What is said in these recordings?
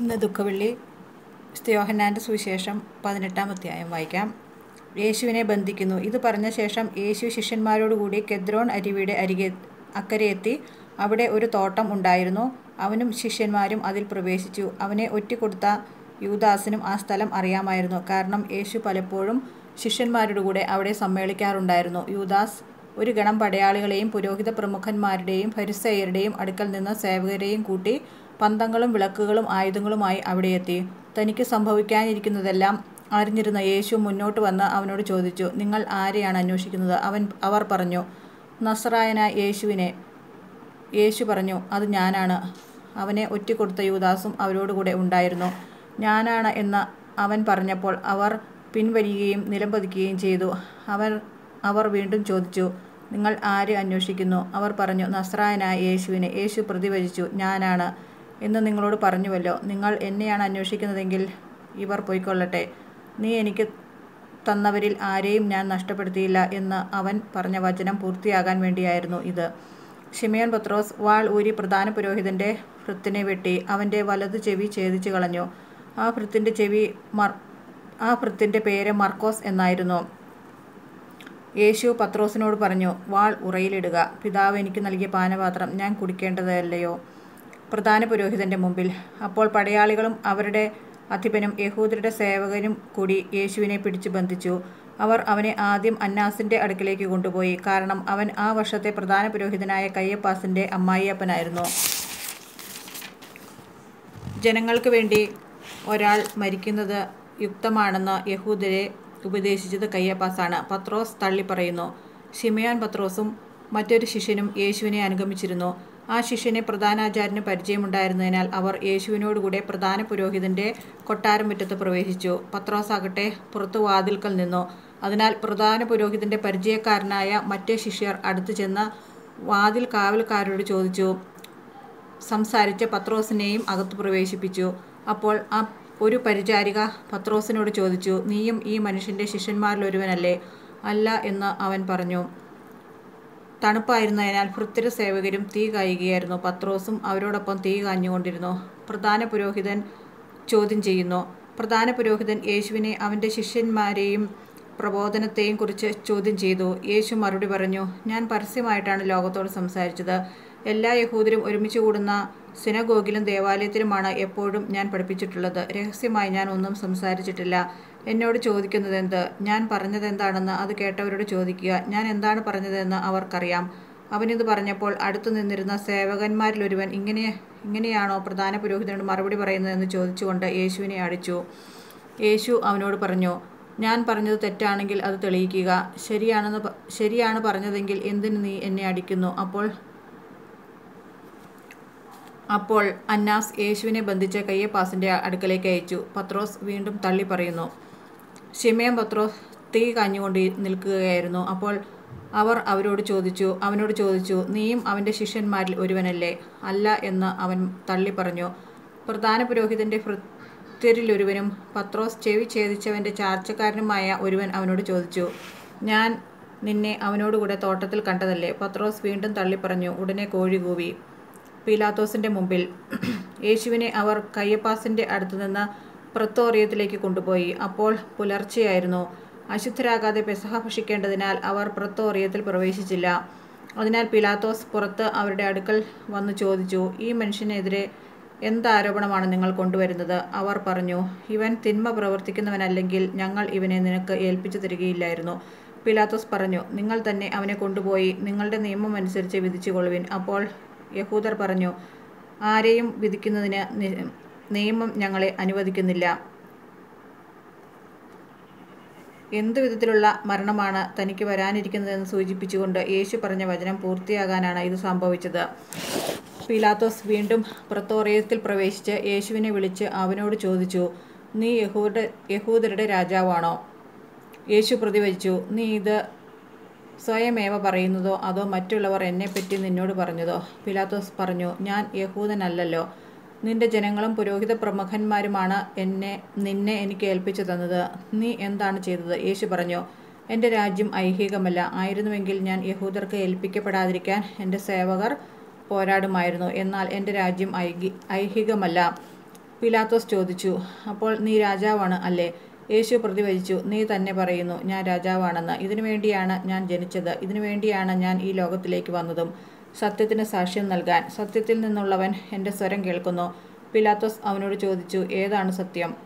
ഇന്ന് ദുഃഖവെള്ളി. സ്ത്യോഹന്നാന്റെ സുവിശേഷം പതിനെട്ടാം അധ്യായം വായിക്കാം. യേശുവിനെ ബന്ധിക്കുന്നു. ഇത് പറഞ്ഞ ശേഷം യേശു ശിഷ്യന്മാരോടുകൂടി കെദ്രോൺ അരുവിയുടെ അരികെ അക്കരെ എത്തി അവിടെ ഒരു തോട്ടം ഉണ്ടായിരുന്നു. അവനും ശിഷ്യന്മാരും അതിൽ പ്രവേശിച്ചു. അവനെ ഒറ്റിക്കൊടുത്ത യൂദാസിനും ആ സ്ഥലം അറിയാമായിരുന്നു. കാരണം യേശു പലപ്പോഴും ശിഷ്യന്മാരുടെ കൂടെ അവിടെ സമ്മേളിക്കാറുണ്ടായിരുന്നു. യൂദാസ് ഒരു ഗണം പടയാളികളെയും പുരോഹിത പ്രമുഖന്മാരുടെയും ഫരിസയരുടെയും അടുക്കൽ നിന്ന് സേവകരെയും കൂട്ടി പന്തങ്ങളും വിളക്കുകളും ആയുധങ്ങളുമായി അവിടെ എത്തി. തനിക്ക് സംഭവിക്കാനിരിക്കുന്നതെല്ലാം അറിഞ്ഞിരുന്ന യേശു മുന്നോട്ട് വന്ന് അവനോട് ചോദിച്ചു നിങ്ങൾ ആരെയാണ് അന്വേഷിക്കുന്നത്? അവൻ അവർ പറഞ്ഞു നസറായന യേശുവിനെ. യേശു പറഞ്ഞു അത് ഞാനാണ്. അവനെ ഒറ്റിക്കൊടുത്ത യൂദാസും അവരോടുകൂടെ ഉണ്ടായിരുന്നു. ഞാനാണ് എന്ന് അവൻ പറഞ്ഞപ്പോൾ അവർ പിൻവലിയുകയും നിലംപതിക്കുകയും ചെയ്തു. അവൻ അവർ വീണ്ടും ചോദിച്ചു നിങ്ങൾ ആരെ അന്വേഷിക്കുന്നു? അവർ പറഞ്ഞു നസ്രായനായ യേശുവിനെ. യേശു പ്രതിവചിച്ചു ഞാനാണ്. എന്ന് നിങ്ങളോട് പറഞ്ഞുവല്ലോ. നിങ്ങൾ എന്നെയാണ് അന്വേഷിക്കുന്നതെങ്കിൽ ഇവർ പോയിക്കൊള്ളട്ടെ. നീ എനിക്ക് തന്നവരിൽ ആരെയും ഞാൻ നഷ്ടപ്പെടുത്തിയില്ല എന്ന് അവൻ പറഞ്ഞ വചനം പൂർത്തിയാകാൻ വേണ്ടിയായിരുന്നു ഇത്. ഷിമയൻ പത്രോസ് വാൾ ഊരി പ്രധാന പുരോഹിതന്റെ ഭൃത്തിനെ വെട്ടി അവന്റെ വലത് ചെവി ഛേദിച്ചു കളഞ്ഞു. ആ ഭൃത്തിന്റെ ചെവി മർ ആ ഭൃത്തിന്റെ പേര് മർക്കോസ് എന്നായിരുന്നു. യേശു പത്രോസിനോട് പറഞ്ഞു വാൾ ഉറയിലിടുക. പിതാവ് എനിക്ക് നൽകിയ പാനപാത്രം ഞാൻ കുടിക്കേണ്ടതല്ലയോ? പ്രധാന പുരോഹിതന്റെ മുമ്പിൽ. അപ്പോൾ പടയാളികളും അവരുടെ അധിപനും യഹൂദരുടെ സേവകനും കൂടി യേശുവിനെ പിടിച്ചു ബന്ധിച്ചു. അവർ അവനെ ആദ്യം അന്നാസിന്റെ അടുക്കിലേക്ക് കൊണ്ടുപോയി. കാരണം അവൻ ആ വർഷത്തെ പ്രധാന പുരോഹിതനായ കയ്യപ്പാസിന്റെ അമ്മായിയപ്പനായിരുന്നു. ജനങ്ങൾക്ക് വേണ്ടി ഒരാൾ മരിക്കുന്നത് യുക്തമാണെന്ന് യഹൂദരെ ഉപദേശിച്ചത് കയ്യപ്പാസാണ്. പത്രോസ് തള്ളി പറയുന്നു ഷിമയാൻ പത്രോസും മറ്റൊരു ശിഷ്യനും യേശുവിനെ അനുഗമിച്ചിരുന്നു. ആ ശിഷ്യനെ പ്രധാനാചാര്യന് പരിചയമുണ്ടായിരുന്നതിനാൽ അവർ യേശുവിനോടുകൂടെ പ്രധാന പുരോഹിതന്റെ കൊട്ടാരം മുറ്റത്ത് പ്രവേശിച്ചു പത്രോസാകട്ടെ പുറത്തു വാതിൽക്കൽ നിന്നു. അതിനാൽ പ്രധാന പുരോഹിതന്റെ പരിചയക്കാരനായ മറ്റേ ശിഷ്യർ അടുത്തു ചെന്ന് വാതിൽ കാവൽക്കാരോട് ചോദിച്ചു. സംസാരിച്ച് പത്രോസിനെയും അകത്ത് പ്രവേശിപ്പിച്ചു. അപ്പോൾ ആ ഒരു പരിചാരിക പത്രോസിനോട് ചോദിച്ചു നീയും ഈ മനുഷ്യന്റെ ശിഷ്യന്മാരിലൊരുവനല്ലേ? അല്ല എന്ന് അവൻ പറഞ്ഞു. തണുപ്പായിരുന്നതിനാൽ ഭൃത്യര സേവകരും തീ കായുകയായിരുന്നു. പത്രോസും അവരോടൊപ്പം തീ കാഞ്ഞുകൊണ്ടിരുന്നു. പ്രധാന പുരോഹിതൻ ചോദ്യം ചെയ്യുന്നു. പ്രധാന പുരോഹിതൻ യേശുവിനെ അവന്റെ ശിഷ്യന്മാരെയും പ്രബോധനത്തെയും കുറിച്ച് ചോദ്യം ചെയ്തു. യേശു മറുപടി പറഞ്ഞു ഞാൻ പരസ്യമായിട്ടാണ് ലോകത്തോട് സംസാരിച്ചത്. എല്ലാ യഹൂദരും ഒരുമിച്ച് കൂടുന്ന സിനഗോഗിലും ദേവാലയത്തിലുമാണ് എപ്പോഴും ഞാൻ പഠിപ്പിച്ചിട്ടുള്ളത്. രഹസ്യമായി ഞാൻ ഒന്നും സംസാരിച്ചിട്ടില്ല. എന്നോട് ചോദിക്കുന്നത് എന്ത് ഞാൻ പറഞ്ഞത് എന്താണെന്ന് അത് കേട്ടവരോട് ചോദിക്കുക. ഞാൻ എന്താണ് പറഞ്ഞതെന്ന് അവർക്കറിയാം. അവനിത് പറഞ്ഞപ്പോൾ അടുത്തു നിന്നിരുന്ന സേവകന്മാരിലൊരുവൻ ഇങ്ങനെ ഇങ്ങനെയാണോ പ്രധാന പുരോഹിതനോട് മറുപടി പറയുന്നതെന്ന് ചോദിച്ചുകൊണ്ട് യേശുവിനെ അടിച്ചു. യേശു അവനോട് പറഞ്ഞു ഞാൻ പറഞ്ഞത് തെറ്റാണെങ്കിൽ അത് തെളിയിക്കുക. ശരിയാണെന്ന് ശരിയാണ് പറഞ്ഞതെങ്കിൽ എന്തിന് നീ എന്നെ അടിക്കുന്നു? അപ്പോൾ അപ്പോൾ അന്നാസ് യേശുവിനെ ബന്ധിച്ച കയ്യപ്പാസിന്റെ അടുക്കലേക്ക് അയച്ചു. പത്രോസ് വീണ്ടും തള്ളി പറയുന്നു ഷിമയം പത്രോസ് തീ കാഞ്ഞുകൊണ്ട് നിൽക്കുകയായിരുന്നു. അപ്പോൾ അവർ അവരോട് ചോദിച്ചു അവനോട് ചോദിച്ചു നീയും അവന്റെ ശിഷ്യന്മാരിൽ ഒരുവനല്ലേ? അല്ല എന്ന് അവൻ തള്ളി പറഞ്ഞു. പ്രധാന പുരോഹിതന്റെ ഭൃത്യരിലൊരുവനും പത്രോസ് ചെവി ഛേദിച്ചവന്റെ ചാർച്ചക്കാരനുമായ ഒരുവൻ അവനോട് ചോദിച്ചു ഞാൻ നിന്നെ അവനോടുകൂടെ തോട്ടത്തിൽ കണ്ടതല്ലേ? പത്രോസ് വീണ്ടും തള്ളിപ്പറഞ്ഞു ഉടനെ കോഴി കൂവി. പീലാത്തോസിന്റെ മുമ്പിൽ യേശുവിനെ അവർ കയ്യപ്പാസിന്റെ അടുത്തുനിന്ന് പ്രത്തോറിയത്തിലേക്ക് കൊണ്ടുപോയി. അപ്പോൾ പുലർച്ചെയായിരുന്നു. അശുദ്ധരാകാതെ പെസഹ ഭക്ഷിക്കേണ്ടതിനാൽ അവർ പ്രത്തോറിയത്തിൽ പ്രവേശിച്ചില്ല. അതിനാൽ പിലാത്തോസ് പുറത്ത് അവരുടെ അടുക്കൽ വന്നു ചോദിച്ചു ഈ മനുഷ്യനെതിരെ എന്താരോപണമാണ് നിങ്ങൾ കൊണ്ടുവരുന്നത്? അവർ പറഞ്ഞു ഇവൻ തിന്മ പ്രവർത്തിക്കുന്നവനല്ലെങ്കിൽ ഞങ്ങൾ ഇവനെ നിനക്ക് ഏൽപ്പിച്ചു തരികയില്ലായിരുന്നു. പിലാത്തോസ് പറഞ്ഞു നിങ്ങൾ തന്നെ അവനെ കൊണ്ടുപോയി നിങ്ങളുടെ നിയമം അനുസരിച്ച് വിധിച്ചുകൊള്ളുവിൻ. അപ്പോൾ യഹൂദർ പറഞ്ഞു ആരെയും വിധിക്കുന്നതിന് നിയമം ഞങ്ങളെ അനുവദിക്കുന്നില്ല. എന്തു വിധത്തിലുള്ള മരണമാണ് തനിക്ക് വരാനിരിക്കുന്നതെന്ന് സൂചിപ്പിച്ചുകൊണ്ട് യേശു പറഞ്ഞ വചനം പൂർത്തിയാകാനാണ് ഇത് സംഭവിച്ചത്. പിലാത്തോസ് വീണ്ടും പ്രത്തോറിയത്തിൽ പ്രവേശിച്ച് യേശുവിനെ വിളിച്ച് അവനോട് ചോദിച്ചു നീ യഹൂദ യഹൂദരുടെ രാജാവാണോ? യേശു പ്രതിവചിച്ചു നീ ഇത് സ്വയമേവ പറയുന്നതോ അതോ മറ്റുള്ളവർ എന്നെപ്പറ്റി നിന്നോട് പറഞ്ഞതോ? പിലാത്തോസ് പറഞ്ഞു ഞാൻ യഹൂദനല്ലല്ലോ. നിന്റെ ജനങ്ങളും പുരോഹിത പ്രമുഖന്മാരുമാണ് എന്നെ നിന്നെ എനിക്ക് ഏൽപ്പിച്ചു തന്നത്. നീ എന്താണ് ചെയ്തത്? യേശു പറഞ്ഞു എന്റെ രാജ്യം ഐഹികമല്ല. ആയിരുന്നുവെങ്കിൽ ഞാൻ യഹൂദർക്ക് ഏൽപ്പിക്കപ്പെടാതിരിക്കാൻ എന്റെ സേവകർ പോരാടുമായിരുന്നു. എന്നാൽ എന്റെ രാജ്യം ഐഹികമല്ല. പിലാത്തോസ് ചോദിച്ചു അപ്പോൾ നീ രാജാവാണ് അല്ലേ? യേശു പ്രതിവചിച്ചു നീ തന്നെ പറയുന്നു ഞാൻ രാജാവാണെന്ന്. ഇതിനു വേണ്ടിയാണ് ഞാൻ ജനിച്ചത്. ഇതിനു വേണ്ടിയാണ് ഞാൻ ഈ ലോകത്തിലേക്ക് വന്നതും. സത്യത്തിന് സാക്ഷ്യം നൽകാൻ. സത്യത്തിൽ നിന്നുള്ളവൻ എന്റെ സ്വരം കേൾക്കുന്നു. പിലാത്തോസ് അവനോട് ചോദിച്ചു ഏതാണ് സത്യം?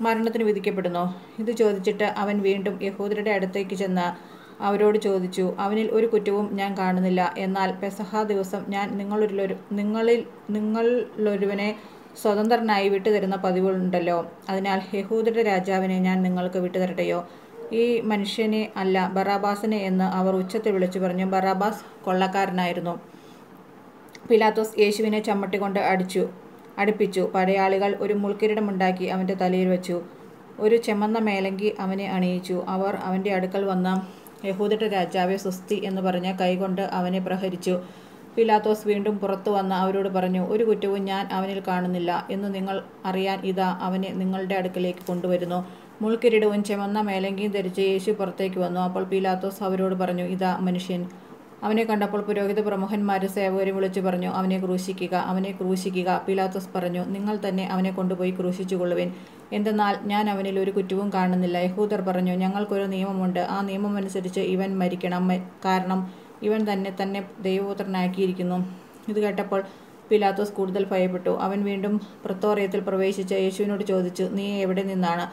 മരണത്തിന് വിധിക്കപ്പെടുന്നു. ഇത് ചോദിച്ചിട്ട് അവൻ വീണ്ടും യഹൂദരുടെ അടുത്തേക്ക് ചെന്ന് അവരോട് ചോദിച്ചു അവനിൽ ഒരു കുറ്റവും ഞാൻ കാണുന്നില്ല. എന്നാൽ പെസഹ ദിവസം ഞാൻ നിങ്ങളൊരു നിങ്ങളിൽ നിങ്ങളൊരുവനെ സ്വതന്ത്രനായി വിട്ടുതരുന്ന പതിവുണ്ടല്ലോ അതിനാൽ യഹൂദരുടെ രാജാവിനെ ഞാൻ നിങ്ങൾക്ക് വിട്ടുതരട്ടെയോ? ഈ മനുഷ്യനെ അല്ല ബറാബാസിനെ എന്ന് അവർ ഉച്ചത്തിൽ വിളിച്ചു പറഞ്ഞു. ബറാബാസ് കൊള്ളക്കാരനായിരുന്നു. പിലാത്തോസ് യേശുവിനെ ചമ്മട്ടിക്കൊണ്ട് അടിച്ചു അടുപ്പിച്ചു. പടയാളികൾ ഒരു മുൾക്കിരീടമുണ്ടാക്കി അവന്റെ തലയിൽ വെച്ചു. ഒരു ചെമ്മന്ന മേലങ്കി അവനെ അണിയിച്ചു. അവർ അവന്റെ അടുക്കൽ വന്ന യഹൂദരുടെ രാജാവെ സുസ്തി എന്ന് പറഞ്ഞ് കൈകൊണ്ട് അവനെ പ്രഹരിച്ചു. പിലാത്തോസ് വീണ്ടും പുറത്തു വന്ന് അവരോട് പറഞ്ഞു ഒരു കുറ്റവും ഞാൻ അവനിൽ കാണുന്നില്ല. എന്ന് നിങ്ങൾ അറിയാൻ ഇതാ അവനെ നിങ്ങളുടെ അടുക്കലേക്ക് കൊണ്ടുവരുന്നു. മുൾക്കിരീടവും ചെമന്ന മേലങ്കിയും ധരിച്ച് യേശു പുറത്തേക്ക് വന്നു. അപ്പോൾ പീലാത്തോസ് അവരോട് പറഞ്ഞു ഇതാ മനുഷ്യൻ. അവനെ കണ്ടപ്പോൾ പുരോഹിത പ്രമുഖന്മാരും സേവകരും വിളിച്ചു പറഞ്ഞു അവനെ ക്രൂശിക്കുക അവനെ ക്രൂശിക്കുക. പീലാത്തോസ് പറഞ്ഞു നിങ്ങൾ തന്നെ അവനെ കൊണ്ടുപോയി ക്രൂശിച്ചുകൊള്ളുവിൻ. എന്തെന്നാൽ ഞാൻ അവനിൽ ഒരു കുറ്റവും കാണുന്നില്ല. യഹൂദർ പറഞ്ഞു ഞങ്ങൾക്കൊരു നിയമമുണ്ട്. ആ നിയമമനുസരിച്ച് ഇവൻ മരിക്കണം. കാരണം ഇവൻ തന്നെ തന്നെ ദൈവപുത്രനാക്കിയിരിക്കുന്നു. ഇത് കേട്ടപ്പോൾ പിലാത്തോസ് കൂടുതൽ ഭയപ്പെട്ടു. അവൻ വീണ്ടും പ്രത്തോറയത്തിൽ പ്രവേശിച്ച് യേശുവിനോട് ചോദിച്ചു നീ എവിടെ നിന്നാണ്?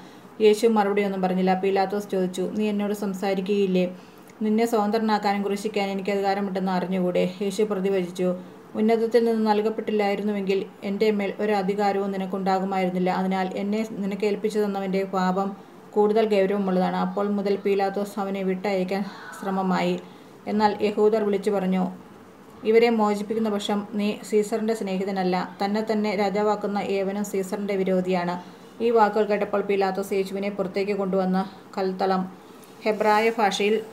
യേശു മറുപടിയൊന്നും പറഞ്ഞില്ല. പിലാത്തോസ് ചോദിച്ചു നീ എന്നോട് സംസാരിക്കുകയില്ലേ? നിന്നെ സ്വതന്ത്രനാക്കാനും ക്രൂശിക്കാനും എനിക്ക് അധികാരമുണ്ടെന്ന് അറിഞ്ഞുകൂടെ? യേശു പ്രതിവചിച്ചു ഉന്നതത്തിൽ നിന്ന് നൽകപ്പെട്ടില്ലായിരുന്നുവെങ്കിൽ എന്റെ മേൽ ഒരു അധികാരവും നിനക്കുണ്ടാകുമായിരുന്നില്ല. അതിനാൽ എന്നെ നിനക്ക് ഏൽപ്പിച്ചു തന്നവന്റെ പാപം കൂടുതൽ ഗൗരവമുള്ളതാണ്. അപ്പോൾ മുതൽ പീലാത്തോസ് അവനെ വിട്ടയക്കാൻ ശ്രമമായി. എന്നാൽ യഹൂദർ വിളിച്ചു പറഞ്ഞു ഇവരെ മോചിപ്പിക്കുന്ന പക്ഷം നീ സീസറിന്റെ സ്നേഹിതനല്ല. തന്നെ തന്നെ രാജാവാക്കുന്ന ഏവനും സീസറിന്റെ വിരോധിയാണ്. ഈ വാക്കുകൾ കേട്ടപ്പോൾ പിലാത്തോസ് യേശുവിനെ പുറത്തേക്ക് കൊണ്ടുവന്ന് കൽത്തളം. ഹെബ്രായ ഭാഷയിൽ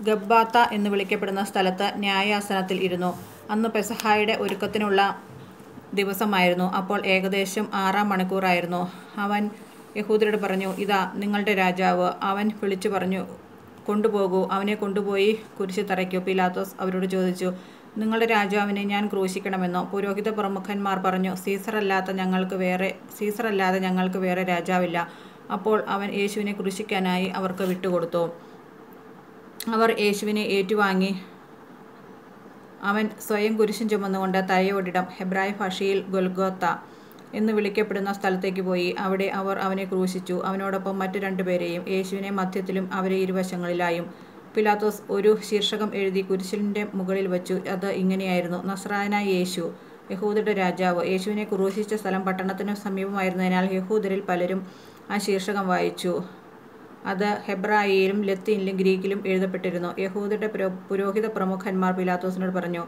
ഗബ്ബാത്ത എന്ന് വിളിക്കപ്പെടുന്ന സ്ഥലത്ത് ന്യായാസനത്തിൽ ഇരുന്നു. അന്ന് പെസഹായുടെ ഒരുക്കത്തിനുള്ള ദിവസമായിരുന്നു. അപ്പോൾ ഏകദേശം ആറാം മണിക്കൂറായിരുന്നു. അവൻ യഹൂദരോട് പറഞ്ഞു ഇതാ നിങ്ങളുടെ രാജാവ് അവൻ വിളിച്ചു പറഞ്ഞു കൊണ്ടുപോകൂ. അവനെ കൊണ്ടുപോയി കുരിശ് തറയ്ക്കൂ. പിലാത്തോസ് അവരോട് ചോദിച്ചു നിങ്ങളുടെ രാജാവിനെ ഞാൻ ക്രൂശിക്കണമെന്നോ? പുരോഹിത പ്രമുഖന്മാർ പറഞ്ഞു സീസറല്ലാത്ത ഞങ്ങൾക്ക് വേറെ സീസറല്ലാതെ ഞങ്ങൾക്ക് വേറെ രാജാവില്ല. അപ്പോൾ അവൻ യേശുവിനെ ക്രൂശിക്കാനായി അവർക്ക് വിട്ടുകൊടുത്തു. അവർ യേശുവിനെ ഏറ്റുവാങ്ങി അവൻ സ്വയം കുരിശും ചുമന്നുകൊണ്ട് തലയോടിടം ഹെബ്രായ ഭാഷയിൽ ഗൊൽഗോത്ത എന്ന് വിളിക്കപ്പെടുന്ന സ്ഥലത്തേക്ക് പോയി. അവിടെ അവർ അവനെ ക്രൂശിച്ചു. അവനോടൊപ്പം മറ്റു രണ്ടുപേരെയും യേശുവിനെ മധ്യത്തിലും അവരെ ഇരുവശങ്ങളിലായും പിലാത്തോസ് ഒരു ശീർഷകം എഴുതി കുരിശിലിന്റെ മുകളിൽ വച്ചു. അത് ഇങ്ങനെയായിരുന്നു. നസ്രായനായ യേശു യഹൂദരുടെ രാജാവ് യേശുവിനെ ക്രൂശിച്ച സ്ഥലം പട്ടണത്തിന് സമീപമായിരുന്നതിനാൽ യഹൂദരിൽ പലരും ആ ശീർഷകം വായിച്ചു. അത് ഹെബ്രായിയിലും ലത്തീനിലും ഗ്രീക്കിലും എഴുതപ്പെട്ടിരുന്നു. യഹൂദരുടെ പുരോഹിത പ്രമുഖന്മാർ പിലാത്തോസിനോട് പറഞ്ഞു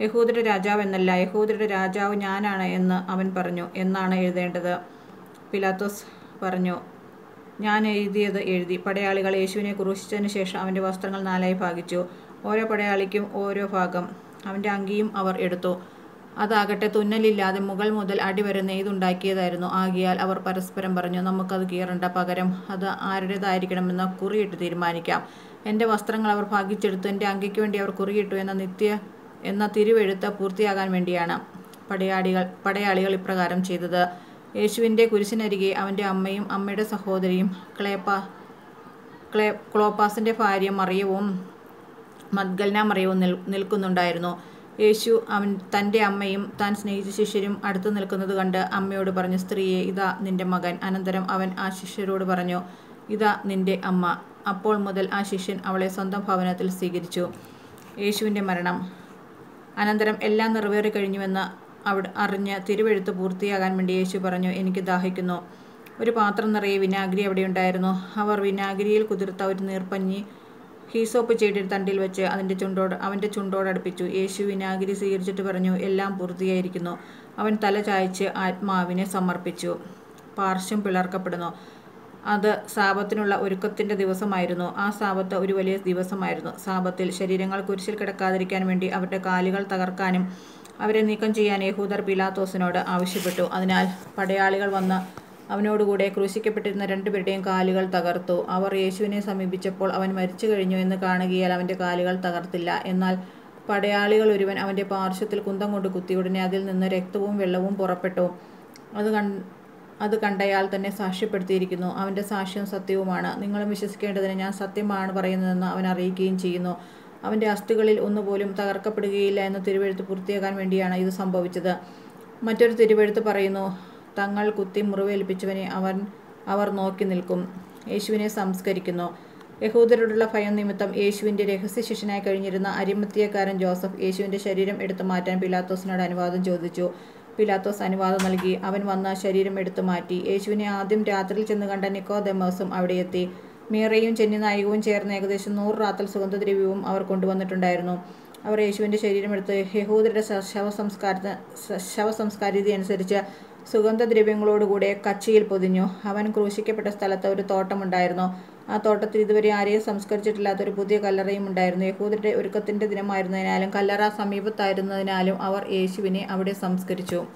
യഹൂദരുടെ രാജാവ് എന്നല്ല യഹൂദരുടെ രാജാവ് ഞാനാണ് എന്ന് അവൻ പറഞ്ഞു എന്നാണ് എഴുതേണ്ടത്. പിലാത്തോസ് പറഞ്ഞു ഞാൻ എഴുതിയത് എഴുതി. പടയാളികൾ യേശുവിനെ ക്രൂശിച്ചതിന് ശേഷം അവന്റെ വസ്ത്രങ്ങൾ നാലായി ഭാഗിച്ചു. ഓരോ പടയാളിക്കും ഓരോ ഭാഗം. അവന്റെ അങ്കിയും അവർ എടുത്തു. അതാകട്ടെ തുന്നലില്ലാതെ മുകൾ മുതൽ അടിവരെ നെയ്തുണ്ടാക്കിയതായിരുന്നു. ആകിയാൽ അവർ പരസ്പരം പറഞ്ഞു നമുക്കത് കീറണ്ട പകരം അത് ആരുടേതായിരിക്കണമെന്ന് കുറിയിട്ട് തീരുമാനിക്കാം. എന്റെ വസ്ത്രങ്ങൾ അവർ ഭാഗിച്ചെടുത്തു എന്റെ അങ്കിക്ക് വേണ്ടി അവർ കുറിയിട്ടു എന്ന നിത്യ എന്ന തിരുവെഴുത്ത് പൂർത്തിയാകാൻ വേണ്ടിയാണ് പടയാളികൾ പടയാളികൾ ഇപ്രകാരം ചെയ്തത്. യേശുവിന്റെ കുരിശിനരികെ അവന്റെ അമ്മയും അമ്മയുടെ സഹോദരിയും ക്ലേപ്പ ക്ലേ ക്ലോപ്പാസിന്റെ ഭാര്യ മറിയവും മദ്ഗൽന മറിയവും നിൽ നിൽക്കുന്നുണ്ടായിരുന്നു. യേശു അവൻ തന്റെ അമ്മയും താൻ സ്നേഹിച്ച ശിഷ്യരും അടുത്ത് നിൽക്കുന്നത് കണ്ട് അമ്മയോട് പറഞ്ഞു സ്ത്രീയെ ഇതാ നിന്റെ മകൻ. അനന്തരം അവൻ ആ ശിഷ്യരോട് പറഞ്ഞു ഇതാ നിന്റെ അമ്മ. അപ്പോൾ മുതൽ ആ ശിഷ്യൻ അവളെ സ്വന്തം ഭവനത്തിൽ സ്വീകരിച്ചു. യേശുവിന്റെ മരണം. അനന്തരം എല്ലാം നിറവേറി കഴിഞ്ഞുവെന്ന് അവിടെ അറിഞ്ഞ് തിരുവെഴുത്ത് പൂർത്തിയാകാൻ വേണ്ടി യേശു പറഞ്ഞു എനിക്ക് ദാഹിക്കുന്നു. ഒരു പാത്രം നിറയെ വിനാഗിരി അവിടെ ഉണ്ടായിരുന്നു അവർ വിനാഗിരിയിൽ കുതിർത്ത ഒരു നീർപ്പഞ്ഞി ഹീസോപ്പ് ചെടിയുടെ തണ്ടിൽ വെച്ച് അതിന്റെ ചുണ്ടോട് അവന്റെ ചുണ്ടോടടുപ്പിച്ചു യേശു വിനാഗിരി സ്വീകരിച്ചിട്ട് പറഞ്ഞു എല്ലാം പൂർത്തിയായിരിക്കുന്നു. അവൻ തല ചായച്ച് ആത്മാവിനെ സമർപ്പിച്ചു. പാർശ്വം പിളർക്കപ്പെടുന്നു. അത് സാപത്തിനുള്ള ഒരുക്കത്തിന്റെ ദിവസമായിരുന്നു. ആ സാപത്ത് ഒരു വലിയ ദിവസമായിരുന്നു. സാപത്തിൽ ശരീരങ്ങൾ കുരിശിൽ കിടക്കാതിരിക്കാൻ വേണ്ടി അവരുടെ കാലുകൾ തകർക്കാനും അവരെ നീക്കം ചെയ്യാൻ യഹൂദർ പിലാത്തോസിനോട് ആവശ്യപ്പെട്ടു. അതിനാൽ പടയാളികൾ വന്ന് അവനോടുകൂടെ ക്രൂശിക്കപ്പെട്ടിരുന്ന രണ്ടുപേരുടെയും കാലുകൾ തകർത്തു. അവർ യേശുവിനെ സമീപിച്ചപ്പോൾ അവൻ മരിച്ചു കഴിഞ്ഞു എന്ന് കാണുകയാൽ അവന്റെ കാലുകൾ തകർത്തില്ല. എന്നാൽ പടയാളികൾ ഒരുവൻ അവന്റെ പാർശ്വത്തിൽ കുന്തം കൊണ്ട് കുത്തി ഉടനെ അതിൽ നിന്ന് രക്തവും വെള്ളവും പുറപ്പെട്ടു. അത് കൺ അത് കണ്ടയാൾ തന്നെ സാക്ഷ്യപ്പെടുത്തിയിരിക്കുന്നു. അവന്റെ സാക്ഷ്യം സത്യവുമാണ്. നിങ്ങളും വിശ്വസിക്കേണ്ടതിന് ഞാൻ സത്യമാണ് പറയുന്നതെന്ന് അവൻ അറിയിക്കുകയും ചെയ്യുന്നു. അവന്റെ അസ്ഥികളിൽ ഒന്നുപോലും തകർക്കപ്പെടുകയില്ല എന്ന് തിരുവെഴുത്ത് പൂർത്തിയാക്കാൻ വേണ്ടിയാണ് ഇത് സംഭവിച്ചത്. മറ്റൊരു തിരുവെഴുത്ത് പറയുന്നു തങ്ങൾ കുത്തി മുറിവേൽപ്പിച്ചവനെ അവൻ അവർ നോക്കി നിൽക്കും. യേശുവിനെ സംസ്കരിക്കുന്നു. യഹൂദരോടുള്ള ഭയം നിമിത്തം യേശുവിന്റെ രഹസ്യ ശിഷ്യനായി കഴിഞ്ഞിരുന്ന അരിമത്തിയക്കാരൻ ജോസഫ് യേശുവിന്റെ ശരീരം എടുത്തു മാറ്റാൻ പിലാത്തോസിനോട് അനുവാദം ചോദിച്ചു. പിലാത്തോസ് അനുവാദം നൽകി. അവൻ വന്ന ശരീരം എടുത്തു മാറ്റി. യേശുവിനെ ആദ്യം രാത്രിയിൽ ചെന്ന് കണ്ട നിക്കോദമോസും അവിടെ എത്തി. മീറയും ചെന്നിനായകവും ചേർന്ന് ഏകദേശം നൂറ് റാത്തൽ സുഗന്ധദ്രവ്യവും അവർ കൊണ്ടുവന്നിട്ടുണ്ടായിരുന്നു. അവർ യേശുവിന്റെ ശരീരമെടുത്ത് യഹൂദരുടെ ശവസംസ്കാര ശവസംസ്കാരീതി അനുസരിച്ച് സുഗന്ധദ്രവ്യങ്ങളോടുകൂടെ കച്ചിയിൽ പൊതിഞ്ഞു. അവൻ ക്രൂശിക്കപ്പെട്ട സ്ഥലത്ത് ഒരു തോട്ടമുണ്ടായിരുന്നു. ആ തോട്ടത്തിൽ ഇതുവരെ ആരെയും സംസ്കരിച്ചിട്ടില്ലാത്ത ഒരു പുതിയ കല്ലറയും ഉണ്ടായിരുന്നു. യഹൂദരുടെ ഒരുക്കത്തിന്റെ ദിനമായിരുന്നതിനാലും കല്ലറ സമീപത്തായിരുന്നതിനാലും അവർ യേശുവിനെ അവിടെ സംസ്കരിച്ചു.